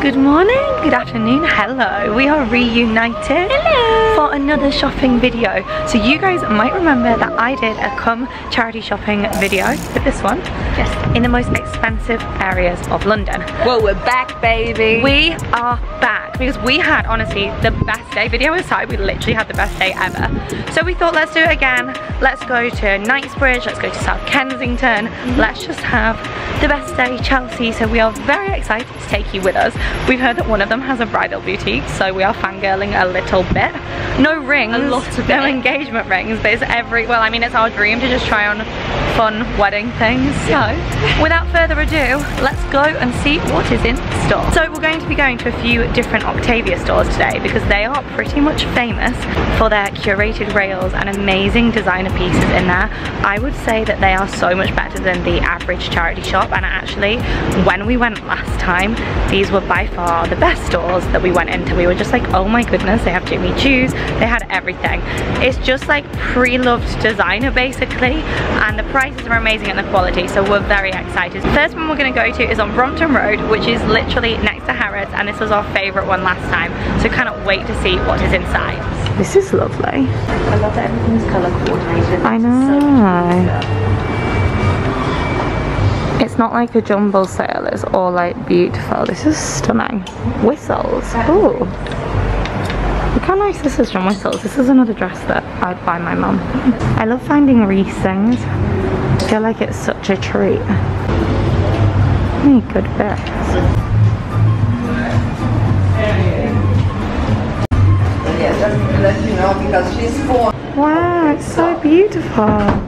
Good morning, good afternoon, hello. We are reunited hello. for another shopping video. So you guys might remember that I did a come charity shopping video with this one. Yes. In the most expensive areas of London. Well, we're back, baby. We are back because we had, honestly, the best day. Video aside, we literally had the best day ever. So we thought, let's do it again. Let's go to Knightsbridge, let's go to South Kensington. Mm-hmm. Let's just have the best day, Chelsea. So we are very excited to take you with us. We've heard that one of them has a bridal boutique, so we are fangirling a little bit. No rings, a lot of no it. engagement rings, but it's every, well, I mean, it's our dream to just try on fun wedding things. So, without further ado, let's go and see what is in store. So we're going to be going to a few different Octavia stores today because they are pretty much famous for their curated rails and amazing designer pieces in there. I would say that they are so much better than the average charity shop and actually, when we went last time, these were by far the best stores that we went into. We were just like, oh my goodness, they have Jimmy Choo's, they had everything. It's just like pre-loved designer basically, and the prices are amazing and the quality, so we're very excited. The First one we're gonna go to is on Brompton Road, which is literally next to Harrods, and this was our favorite one last time, so cannot wait to see what is inside. This is lovely. I love that everything's color coordinated. I know. It's not like a jumble sale, it's all like beautiful. This is stunning. Whistles, ooh. Look how nice this is from Whistles. This is another dress that I'd buy my mum. I love finding Reiss things. I feel like it's such a treat. Any good bit. Wow, it's so beautiful.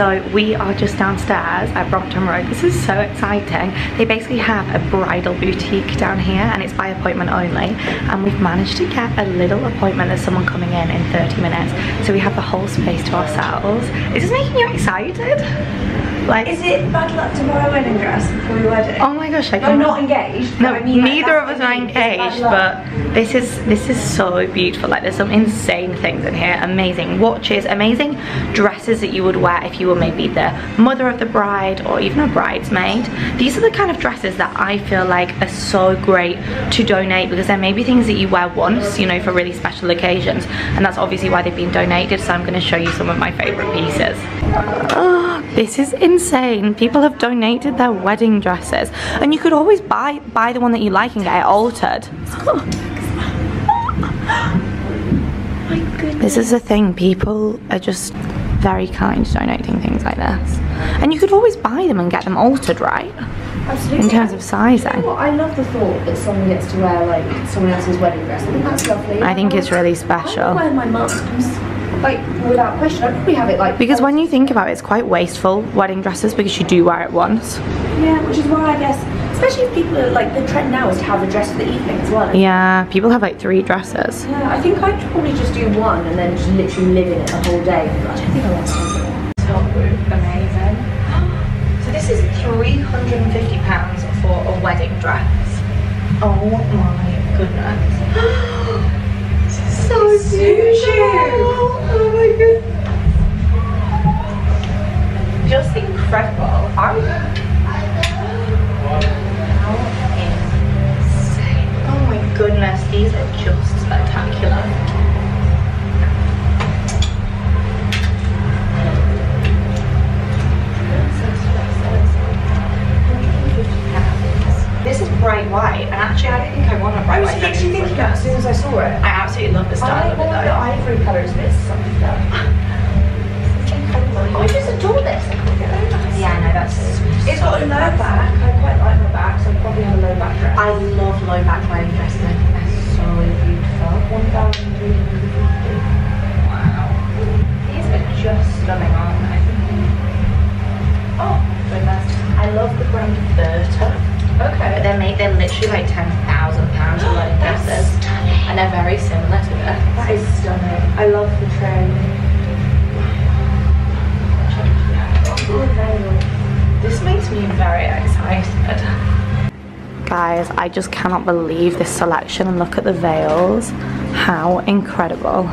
So we are just downstairs at Brompton Road. This is so exciting. They basically have a bridal boutique down here and it's by appointment only. And we've managed to get a little appointment. There's someone coming in in 30 minutes. So we have the whole space to ourselves. Is this making you excited? Like, is it bad luck to buy a wedding dress for your wedding? Oh my gosh, I am not engaged. No, I mean, neither like, of us are engaged, but this is this is so beautiful. Like, there's some insane things in here. Amazing watches, amazing dresses that you would wear if you were maybe the mother of the bride or even a bridesmaid. These are the kind of dresses that I feel like are so great to donate because there may be things that you wear once, you know, for really special occasions, and that's obviously why they've been donated. So I'm going to show you some of my favorite pieces. Oh, this is insane. People have donated their wedding dresses. And you could always buy, buy the one that you like and get it altered. this is the thing, people are just very kind donating things like this. And you could always buy them and get them altered, right? Absolutely. In terms of sizing. You know I love the thought that someone gets to wear like someone else's wedding dress. I think that's lovely. I think it's really special. I wear my mum's like without question. I'd probably have it like because when you think about it, it's quite wasteful wedding dresses because you do wear it once. Yeah, which is why I guess, especially if people are like the trend now is to have a dress for the evening as well. Yeah, people have like three dresses. Yeah, I think I'd probably just do one and then just literally live in it the whole day. I don't think I want to. Amazing. So this is three hundred and fifty pounds for a wedding dress. Oh my goodness. so beautiful. Oh my god. Just incredible. How insane. Oh my goodness, these are just spectacular. This is bright white, and actually I don't think I want a bright white. I was literally thinking that as soon as I saw it. I absolutely love the style I of it though. the ivory colour is bit something though. I just adore this. Yeah, no, that's. It's got a low back. Just cannot believe this selection and look at the veils. how incredible.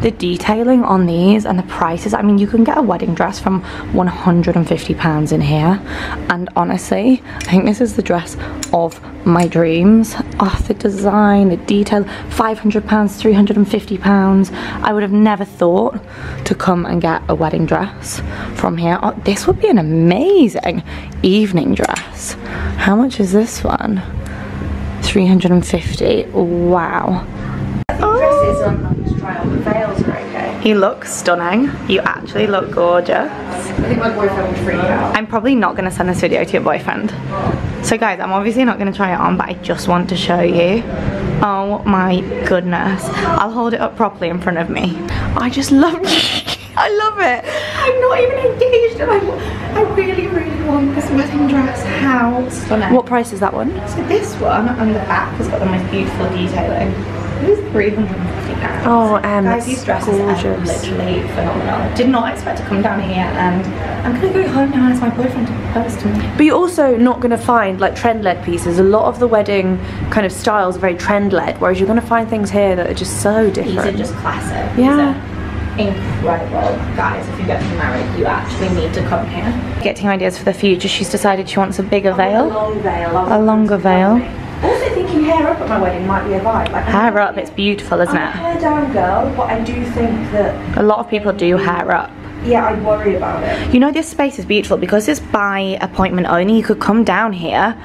The detailing on these and the prices, I mean, you can get a wedding dress from £150 in here. And honestly, I think this is the dress of my dreams. Oh, the design, the detail, £500, £350. I would have never thought to come and get a wedding dress from here. Oh, this would be an amazing evening dress. How much is this one? 350 wow okay. he looks stunning you actually look gorgeous I think my boyfriend would freak out. i'm probably not going to send this video to your boyfriend so guys i'm obviously not going to try it on but i just want to show you oh my goodness i'll hold it up properly in front of me i just love it. i love it I'm not even engaged and I, I really, really want this wedding dress. How stunning. what price is that one So this one on the back has got the most beautiful detailing. It was £350. Oh, um, Guys, these dresses are gorgeous. literally phenomenal. Did not expect to come down here and I'm gonna go home now and ask my boyfriend to propose to me. But you're also not going to find like trend-led pieces. A lot of the wedding kind of styles are very trend-led, whereas you're going to find things here that are just so different. These are just classic. Yeah. These are incredible. Guys, if you get married, you actually need to come here. Getting ideas for the future she's decided she wants a bigger A veil long veil. I A longer veil. Also thinking hair up at my wedding might be a vibe. Like, hair up it's beautiful isn't I'm a it hair down girl, but I do think that, a lot of people do hair up yeah, I worry about it. You know this space is beautiful because it's by appointment only. You could come down here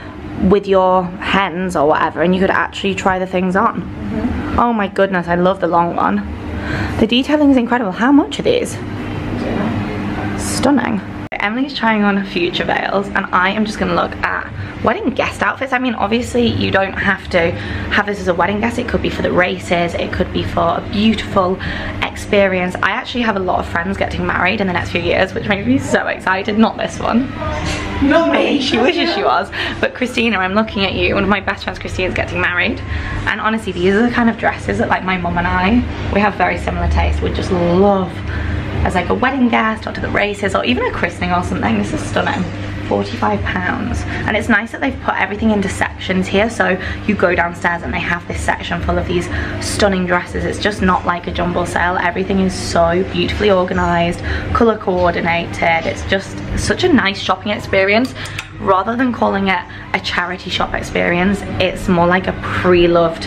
with your hands or whatever and you could actually try the things on. Mm-hmm. Oh my goodness, I love the long one. The detailing is incredible. How much are these? Stunning. Emily's trying on future veils and I am just gonna look at wedding guest outfits. I mean, obviously you don't have to have this as a wedding guest. It could be for the races. It could be for a beautiful experience. I actually have a lot of friends getting married in the next few years, which makes me so excited. Not this one. Not me. She wishes she was. But Christina, I'm looking at you. One of my best friends, Christina's getting married. And honestly, these are the kind of dresses that like my mum and I, we have very similar taste. We just love as like a wedding guest or to the races or even a christening or something. This is stunning. 45 pounds. And it's nice that they've put everything into sections here. So you go downstairs and they have this section full of these stunning dresses. It's just not like a jumble sale. Everything is so beautifully organized color coordinated. It's just such a nice shopping experience. Rather than calling it a charity shop experience it's more like a pre-loved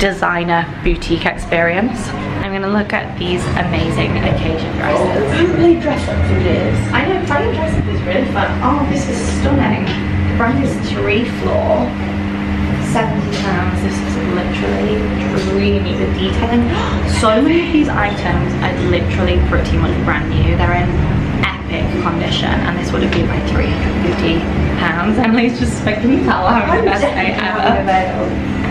designer boutique experience gonna look at these amazing occasion dresses really dressed up for years. I know to dress up is really fun. Oh, this is stunning. The brand is Three Floor. 70 pounds. This is literally dreamy. The detailing. So many of these items are literally pretty much brand new. They're in epic condition and this would have been like 350 pounds. Emily's just like, can you tell I'm having the best day ever?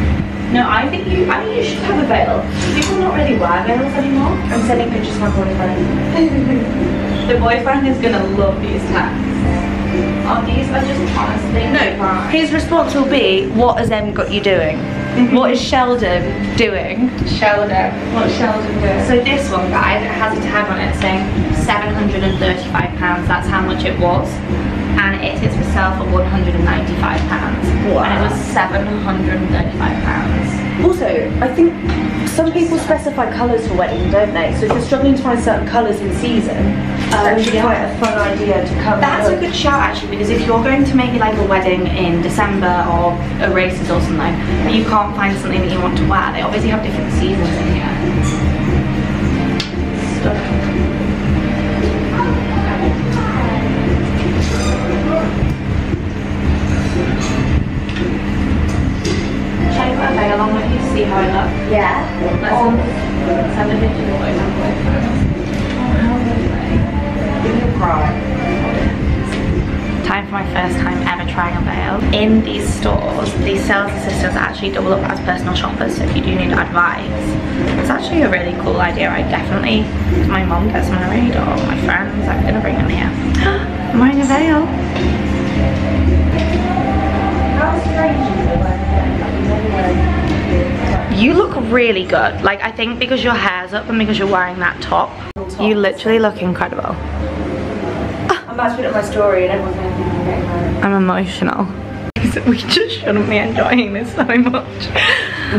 Veil. No, I think you, I think you should have a veil. People don't really wear veils anymore. I'm sending pictures to my boyfriend. The boyfriend is gonna love these tags. Oh, these are just honestly No, his response will be, what has Em got you doing? What is Sheldon doing? Sheldon. What's Sheldon doing? So this one, guys, it has a tag on it saying 735 pounds. That's how much it was, and it is for sale for 195 pounds. Wow. And it was 735 pounds. Also, I think some people specify colours for weddings, don't they? So if you're struggling to find certain colours in season, it's Um, actually yeah. quite a fun idea to come That's a good shout actually because if you're going to maybe like a wedding in December or a races or something, but you can't find something that you want to wear, they obviously have different seasons in here. On with you to see how it looks? Yeah. Let's send um, a picture of what Oh, how lovely. You'll cry. time for my first time ever trying a veil. In these stores, these sales assistants actually double up as personal shoppers, so if you do need advice, it's actually a really cool idea. I definitely, if my mom gets married or my friends, I'm gonna bring them here. I'm wearing a veil. How strange You look really good. Like, I think because your hair's up and because you're wearing that top, you literally look incredible. I'm about to put on my story and everyone's going to think I'm getting married. I'm emotional. We just shouldn't be enjoying this so much.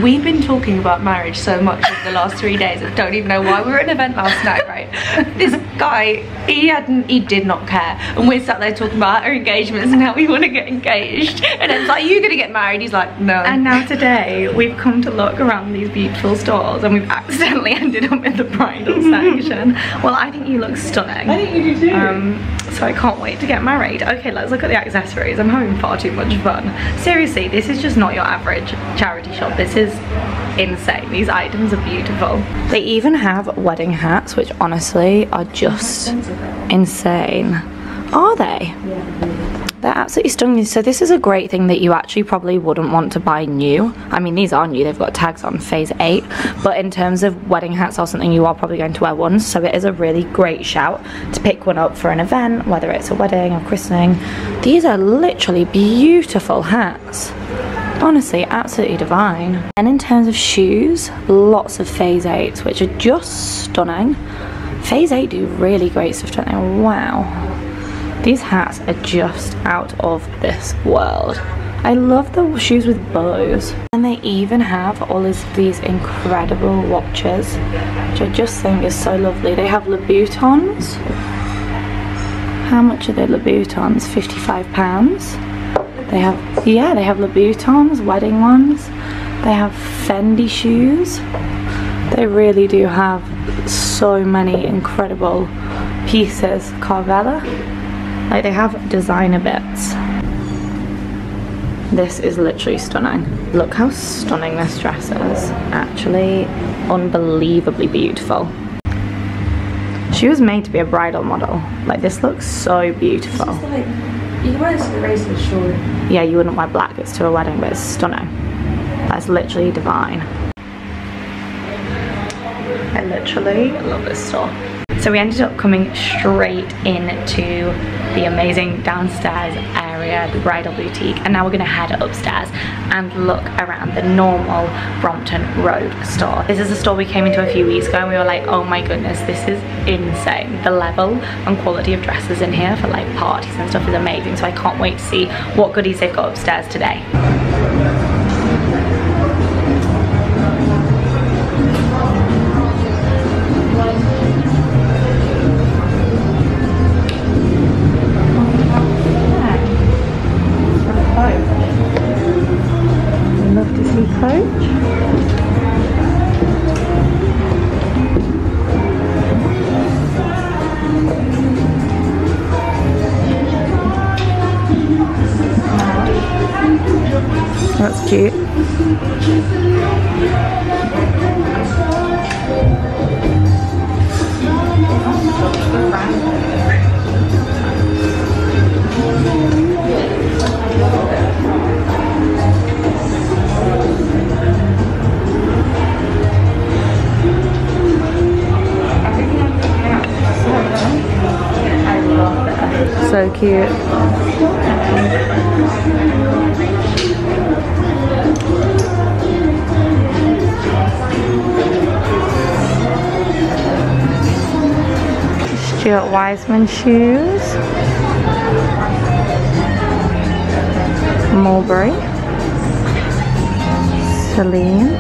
We've been talking about marriage so much over the last three days. I don't even know why. We were at an event last night, right? This guy, he hadn't, he did not care. And we're sat there talking about our engagements and how we want to get engaged. And it's like, you gonna get married? He's like, no. And now today, we've come to look around these beautiful stores and we've accidentally ended up in the bridal section. Well, I think you look stunning. I think you do too. Um, so I can't wait to get married. Okay, let's look at the accessories. I'm having far too much fun. Seriously, this is just not your average charity shop. This is insane. These items are beautiful. They even have wedding hats, which honestly are just insane. Are they? They're absolutely stunning. So this is a great thing that you actually probably wouldn't want to buy new. I mean, these are new. They've got tags on phase 8. But in terms of wedding hats or something, you are probably going to wear ones. So it is a really great shout to pick one up for an event, whether it's a wedding or christening. These are literally beautiful hats. Honestly, absolutely divine. And in terms of shoes, lots of phase 8s, which are just stunning. Phase 8 do really great stuff, don't they? Wow. These hats are just out of this world. I love the shoes with bows. And they even have all of these incredible watches, which I just think is so lovely. They have Louboutins. How much are they Louboutins? 55 pounds. They have, yeah, they have Louboutins, wedding ones. They have Fendi shoes. They really do have so many incredible pieces. Carvela. Like they have designer bits. This is literally stunning. Look how stunning this dress is. Actually, unbelievably beautiful. She was made to be a bridal model. Like this looks so beautiful. Like, you wear this to the races, surely. Yeah, you wouldn't wear black, it's to a wedding, but it's stunning. That's literally divine. I literally love this store. So we ended up coming straight into the amazing downstairs area, the bridal boutique, and now we're gonna head upstairs and look around the normal Brompton Road store. This is a store we came into a few weeks ago and we were like, oh my goodness, this is insane. The level and quality of dresses in here for like parties and stuff is amazing, so I can't wait to see what goodies they've got upstairs today. So cute. Stuart Weitzman shoes. Mulberry. Celine.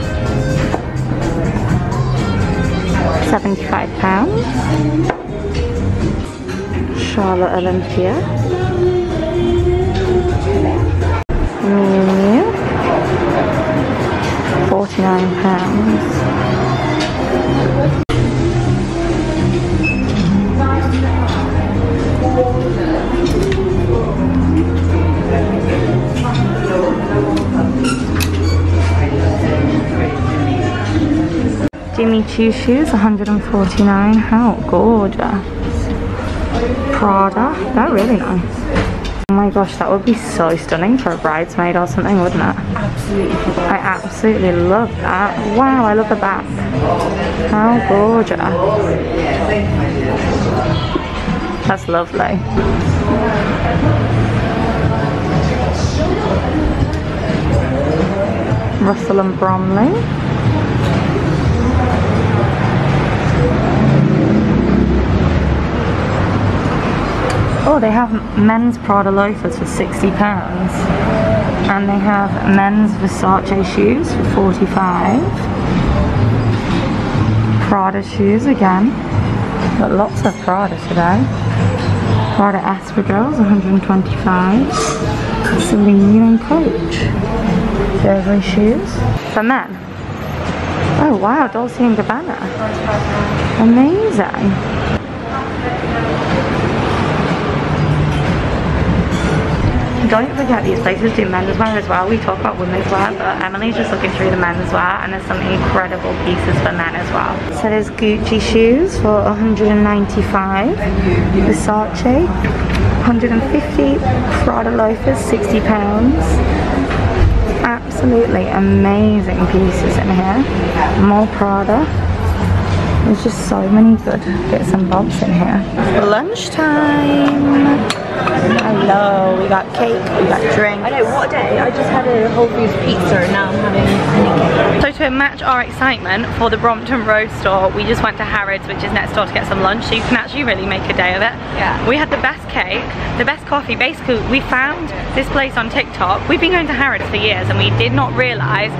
75 pounds. Charlotte Olympia. Miu Miu. Forty-nine pounds. Jimmy Choos, 149. How gorgeous. Prada. They're really nice. Oh my gosh, that would be so stunning for a bridesmaid or something, wouldn't it? Absolutely. I absolutely love that. Wow, I love the back. How gorgeous. That's lovely. Russell and Bromley. Oh, they have men's Prada loafers for £60. And they have men's Versace shoes for 45 Prada shoes again. Got lots of Prada today. Prada Espadrilles, 125 Celine and Coach. Burberry shoes. For men. Oh wow, Dolce & Gabbana. Amazing. Don't forget these places do men's wear as well. We talk about women's wear, but Emily's just looking through the men's wear and there's some incredible pieces for men as well. So there's Gucci shoes for 195, Versace, 150, Prada loafers, 60 pounds. Absolutely amazing pieces in here. More Prada. There's just so many good bits and bobs in here. Lunchtime. Hello, we got cake, we got drink. I know, what day. I just had a Whole Foods pizza and now I'm having. So to match our excitement for the Brompton Road store, we just went to Harrods, which is next door to get some lunch, so you can actually really make a day of it. Yeah. We had the best cake, the best coffee. Basically, we found this place on TikTok. We've been going to Harrods for years and we did not realise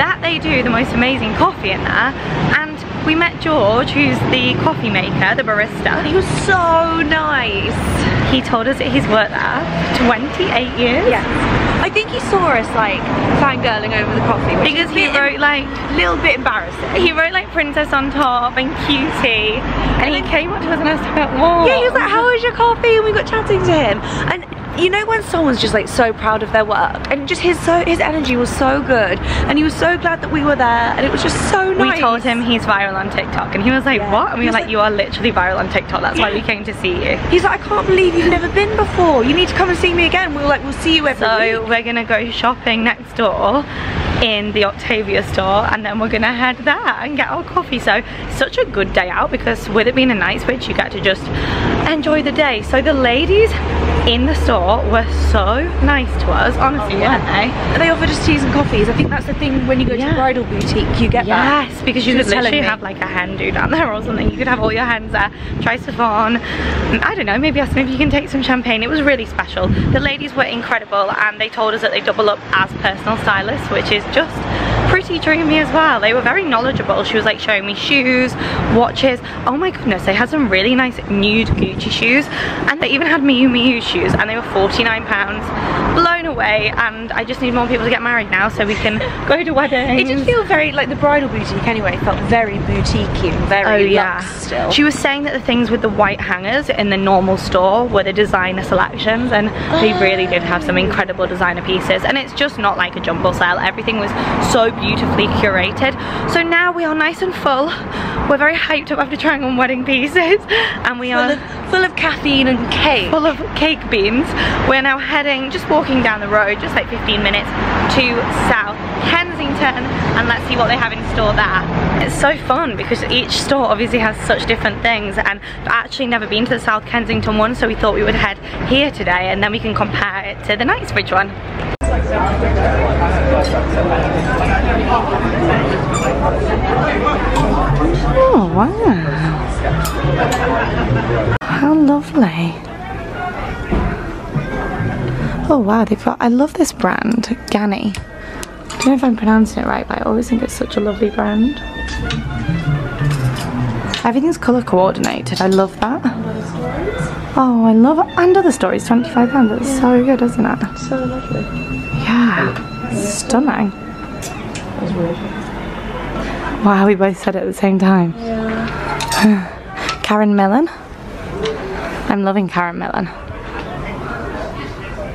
that they do the most amazing coffee in there. And we met George, who's the coffee maker, the barista. He was so nice. He told us that he's worked there for 28 years. Yeah. I think he saw us like fangirling over the coffee. Because he wrote like, a little bit embarrassing. he wrote like princess on top and cutie. And he came up to us and asked about what. Yeah, he was like, how was your coffee? And we got chatting to him. And you know when someone's just like so proud of their work and just his so his energy was so good and he was so glad that we were there and it was just so nice. We told him he's viral on TikTok and he was like, Yeah. what? And we were was like, you are literally viral on TikTok. That's why we came to see you. He's like, I can't believe you've never been before. You need to come and see me again. We were like, we'll see you every So week. we're gonna go shopping next door in the Octavia store and then we're gonna head there and get our coffee. So such a good day out because with it being a Knightsbridge you get to just enjoy the day. So the ladies in the store were so nice to us, honestly, oh, weren't they? They offered us teas and coffees. I think that's the thing when you go to Yeah. the bridal boutique, you get that. Yes, because you She could literally me. have like a hen do down there or something. You could have all your hands there, try Savon. I don't know, maybe ask them if you can take some champagne. It was really special. The ladies were incredible and they told us that they double up as personal stylists, which is just pretty dreamy as well. They were very knowledgeable. She was like showing me shoes, watches. Oh my goodness, they had some really nice nude Gucci shoes and they even had Miu Miu shoes and they were 49 pounds. Blown away and I just need more people to get married now so we can go to weddings. It did feel very like the bridal boutique anyway. Felt very boutiquey and very oh, luxe still. Oh, She was saying that the things with the white hangers in the normal store were the designer selections and they really did have some incredible designer pieces and it's just not like a jumble sale. Everything was so beautifully curated. So now we are nice and full. We're very hyped up after trying on wedding pieces and we full are of, full of caffeine and cake. full of cake beans. We're now heading, just walking down the road, just like 15 minutes to South Kensington and let's see what they have in store there. It's so fun because each store obviously has such different things and I've actually never been to the South Kensington one so we thought we would head here today and then we can compare it to the Knightsbridge one. Oh wow. How lovely. Oh wow, they've got, I love this brand, Ganni. I don't know if I'm pronouncing it right, but I always think it's such a lovely brand. Everything's colour coordinated, I love that. Oh, I love it. And other stories, £25, that's so good, isn't it? so lovely. Yeah, stunning. Wow, we both said it at the same time. Karen Millen. I'm loving Karen Millen.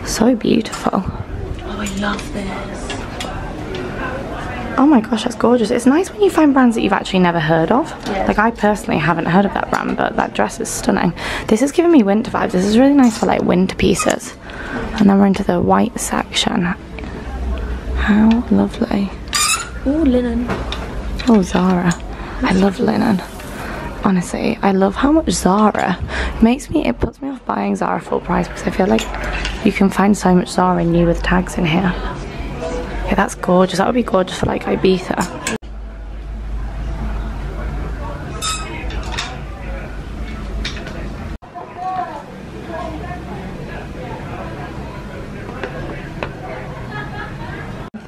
So beautiful. Oh, I love this. Oh my gosh, that's gorgeous. It's nice when you find brands that you've actually never heard of. Like I personally haven't heard of that brand, but that dress is stunning. This is giving me winter vibes. This is really nice for like winter pieces. And then we're into the white section. How lovely. Oh, linen. Oh, Zara. I love linen. Honestly, I love how much Zara makes me, it puts me off buying Zara full price because I feel like you can find so much Zara new with tags in here. Yeah, that's gorgeous. That would be gorgeous for like Ibiza.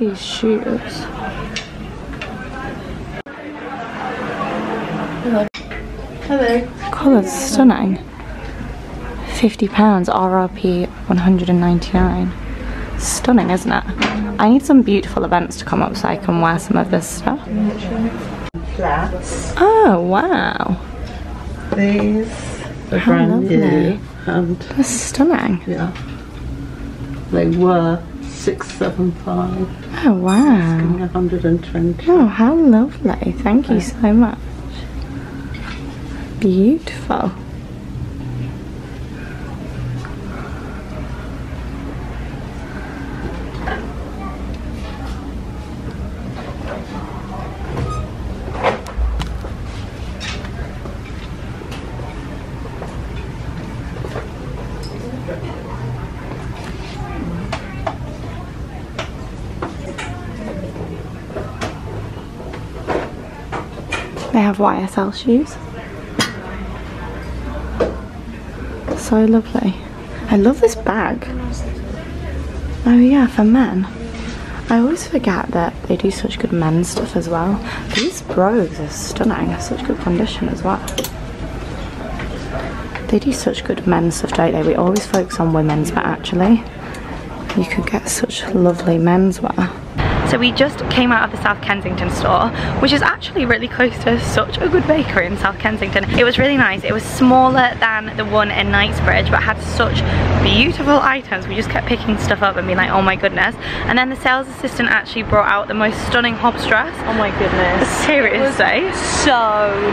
These shoes. Hello. Hello. Colour's stunning. £50, RRP 199 Stunning, isn't it? I need some beautiful events to come up so I can wear some of this stuff. Flats. Oh, wow. These are How brand lovely. new. And That's stunning. yeah, they were 675 Oh, wow. 120. Oh, how lovely. Thank you so much. Beautiful. YSL shoes. So lovely. I love this bag. Oh yeah, for men. I always forget that they do such good men's stuff as well. These brogues are stunning, such good condition as well. They do such good men's stuff, don't they? We always focus on women's, but actually, you could get such lovely menswear. So we just came out of the South Kensington store, which is actually really close to such a good bakery in South Kensington. It was really nice. It was smaller than the one in Knightsbridge, but had such beautiful items. We just kept picking stuff up and being like, oh my goodness. And then the sales assistant actually brought out the most stunning Hobbs dress. Oh my goodness. Seriously. So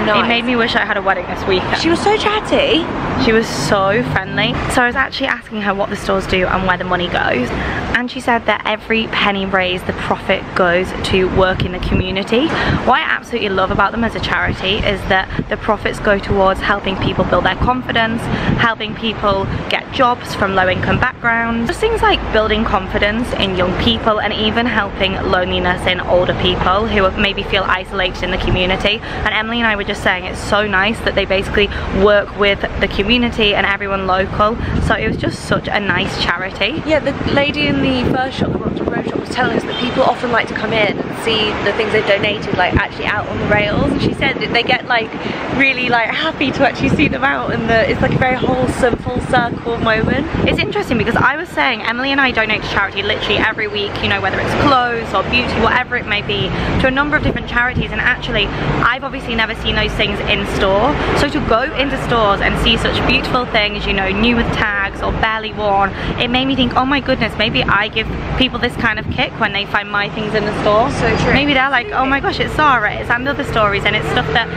nice. It made me wish I had a wedding this weekend. She was so chatty. She was so friendly. So I was actually asking her what the stores do and where the money goes. And she said that every penny raised, the profit goes to work in the community. What I absolutely love about them as a charity is that the profits go towards helping people build their confidence, helping people get jobs from low income backgrounds, just things like building confidence in young people and even helping loneliness in older people who maybe feel isolated in the community. And Emily and I were just saying it's so nice that they basically work with the community and everyone local. So it was just such a nice charity. Yeah, the lady in the first shop, the Brompton Road shop, us that people often like to come in see the things they've donated like actually out on the rails. And she said that they get like really like happy to actually see them out and the, it's like a very wholesome full circle moment. It's interesting because I was saying Emily and I donate to charity literally every week, you know, whether it's clothes or beauty, whatever it may be, to a number of different charities. And actually, I've obviously never seen those things in store. So to go into stores and see such beautiful things, you know, new with tags or barely worn, it made me think, oh my goodness, maybe I give people this kind of kick when they find my things in the store. So true. Maybe they're like, oh my gosh, it's Zara, it's and other stories, and it's stuff that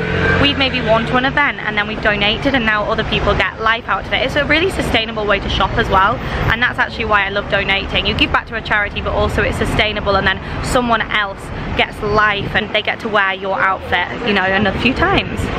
we've maybe worn to an event and then we've donated and now other people get life out of it. It's a really sustainable way to shop as well, and that's actually why I love donating. You give back to a charity, but also it's sustainable, and then someone else gets life and they get to wear your outfit, you know, a few times.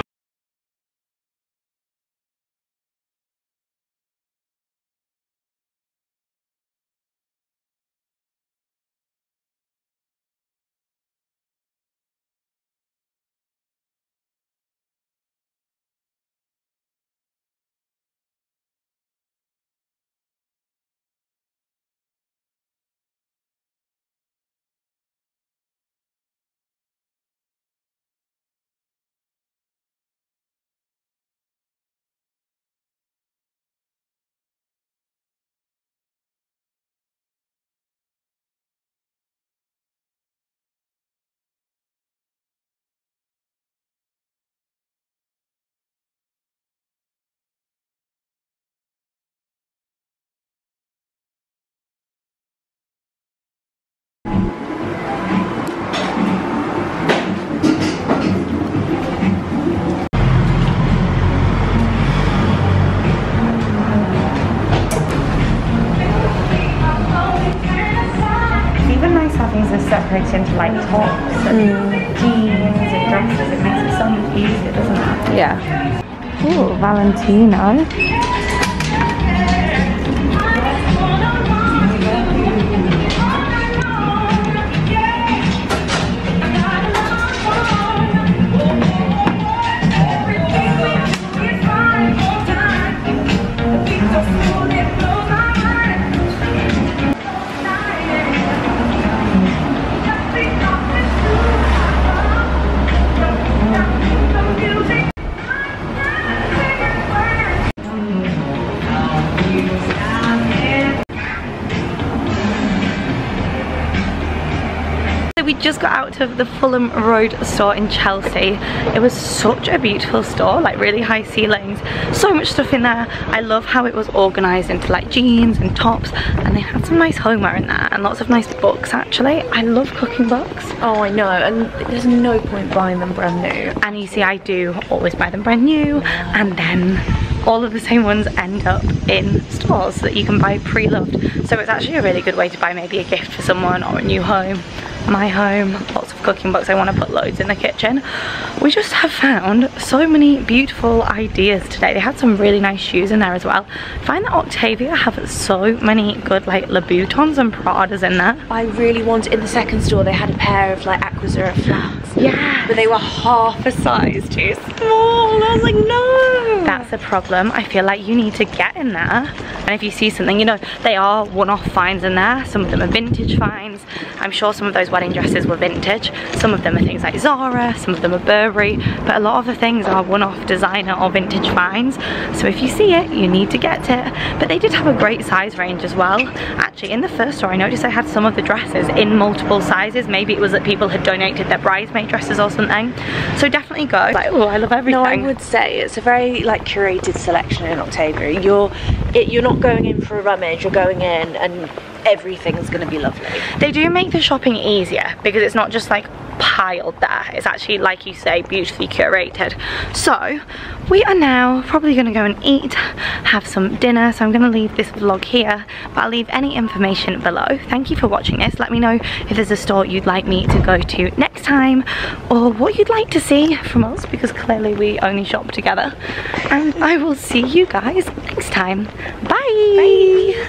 Oh, out of the Fulham Road store in Chelsea. It was such a beautiful store, like really high ceilings, so much stuff in there. I love how it was organised into like jeans and tops and they had some nice homeware in there and lots of nice books actually. I love cooking books. Oh, I know, and there's no point buying them brand new. And you see I do always buy them brand new and then all of the same ones end up in stores that you can buy pre-loved. So it's actually a really good way to buy maybe a gift for someone or a new home. My home, cooking books. I want to put loads in the kitchen. We just have found so many beautiful ideas today. They had some really nice shoes in there as well. I find that Octavia have so many good like Louboutins and Pradas in there. I really wanted, in the second store, they had a pair of like Aquazzura flats. Yeah. But they were half a size too small. I was like, no. That's the problem. I feel like you need to get in there. And if you see something, you know, they are one-off finds in there. Some of them are vintage finds. I'm sure some of those wedding dresses were vintage. Some of them are things like Zara, some of them are Burberry. But a lot of the things are one-off designer or vintage finds. So if you see it, you need to get it. But they did have a great size range as well. Actually, in the first store, I noticed they had some of the dresses in multiple sizes. Maybe it was that people had donated their bridesmaid dresses or something. So definitely go. Like, oh, I love everything. No, I would say it's a very like curated selection in Octavia. You're it, you're not going in for a rummage. You're going in and everything's going to be lovely. They do make the shopping easier because it's not just like piled there. It's actually, like you say, beautifully curated. So we are now probably going to go and eat, have some dinner. So I'm going to leave this vlog here, but I'll leave any information below. Thank you for watching this. Let me know if there's a store you'd like me to go to next time or what you'd like to see from us because clearly we only shop together. And I will see you guys next time. Bye. Bye.